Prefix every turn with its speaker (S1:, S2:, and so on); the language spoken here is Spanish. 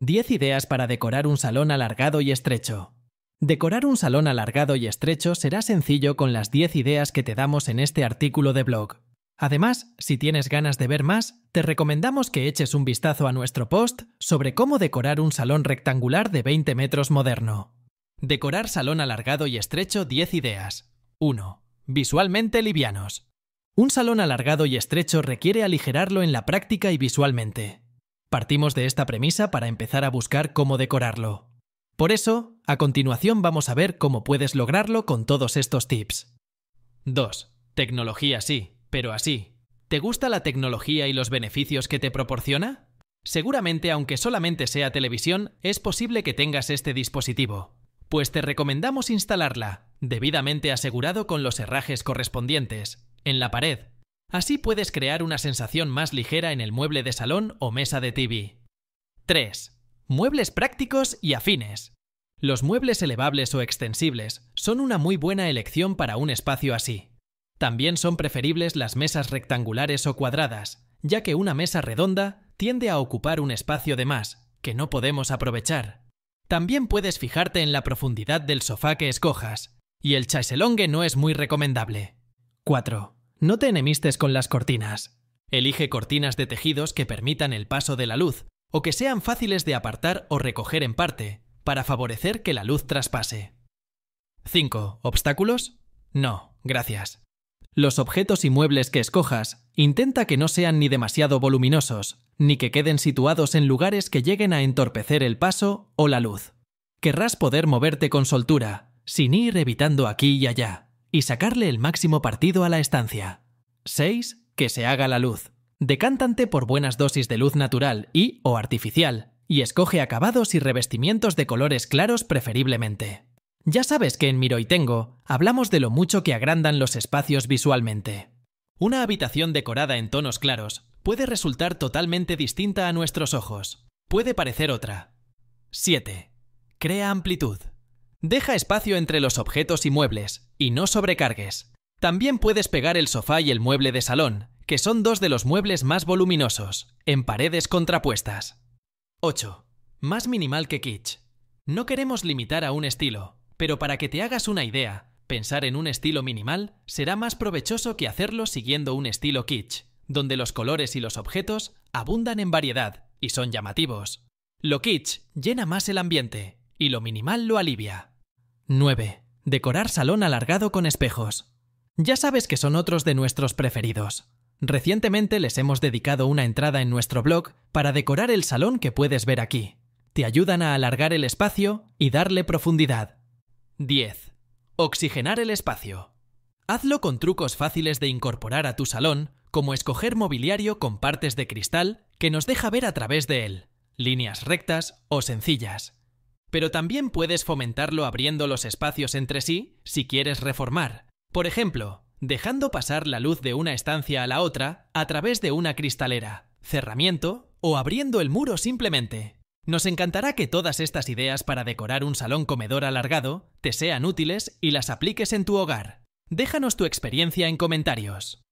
S1: 10 ideas para decorar un salón alargado y estrecho. Decorar un salón alargado y estrecho será sencillo con las 10 ideas que te damos en este artículo de blog. Además, si tienes ganas de ver más, te recomendamos que eches un vistazo a nuestro post sobre cómo decorar un salón rectangular de 20 metros moderno. Decorar salón alargado y estrecho 10 ideas. 1. Visualmente livianos. Un salón alargado y estrecho requiere aligerarlo en la práctica y visualmente. Partimos de esta premisa para empezar a buscar cómo decorarlo. Por eso, a continuación vamos a ver cómo puedes lograrlo con todos estos tips. 2. Tecnología sí, pero así. ¿Te gusta la tecnología y los beneficios que te proporciona? Seguramente, aunque solamente sea televisión, es posible que tengas este dispositivo. Pues te recomendamos instalarla, debidamente asegurado con los herrajes correspondientes, en la pared, Así puedes crear una sensación más ligera en el mueble de salón o mesa de TV. 3. Muebles prácticos y afines. Los muebles elevables o extensibles son una muy buena elección para un espacio así. También son preferibles las mesas rectangulares o cuadradas, ya que una mesa redonda tiende a ocupar un espacio de más, que no podemos aprovechar. También puedes fijarte en la profundidad del sofá que escojas, y el chaiselongue no es muy recomendable. 4. No te enemistes con las cortinas. Elige cortinas de tejidos que permitan el paso de la luz, o que sean fáciles de apartar o recoger en parte, para favorecer que la luz traspase. 5. ¿Obstáculos? No, gracias. Los objetos y muebles que escojas, intenta que no sean ni demasiado voluminosos, ni que queden situados en lugares que lleguen a entorpecer el paso o la luz. Querrás poder moverte con soltura, sin ir evitando aquí y allá y sacarle el máximo partido a la estancia. 6. Que se haga la luz. Decántante por buenas dosis de luz natural y o artificial, y escoge acabados y revestimientos de colores claros preferiblemente. Ya sabes que en Miroitengo hablamos de lo mucho que agrandan los espacios visualmente. Una habitación decorada en tonos claros puede resultar totalmente distinta a nuestros ojos. Puede parecer otra. 7. Crea amplitud. Deja espacio entre los objetos y muebles, y no sobrecargues. También puedes pegar el sofá y el mueble de salón, que son dos de los muebles más voluminosos, en paredes contrapuestas. 8. Más minimal que kitsch. No queremos limitar a un estilo, pero para que te hagas una idea, pensar en un estilo minimal será más provechoso que hacerlo siguiendo un estilo kitsch, donde los colores y los objetos abundan en variedad y son llamativos. Lo kitsch llena más el ambiente, y lo minimal lo alivia. 9. Decorar salón alargado con espejos. Ya sabes que son otros de nuestros preferidos. Recientemente les hemos dedicado una entrada en nuestro blog para decorar el salón que puedes ver aquí. Te ayudan a alargar el espacio y darle profundidad. 10. Oxigenar el espacio. Hazlo con trucos fáciles de incorporar a tu salón, como escoger mobiliario con partes de cristal que nos deja ver a través de él, líneas rectas o sencillas. Pero también puedes fomentarlo abriendo los espacios entre sí si quieres reformar. Por ejemplo, dejando pasar la luz de una estancia a la otra a través de una cristalera, cerramiento o abriendo el muro simplemente. Nos encantará que todas estas ideas para decorar un salón comedor alargado te sean útiles y las apliques en tu hogar. Déjanos tu experiencia en comentarios.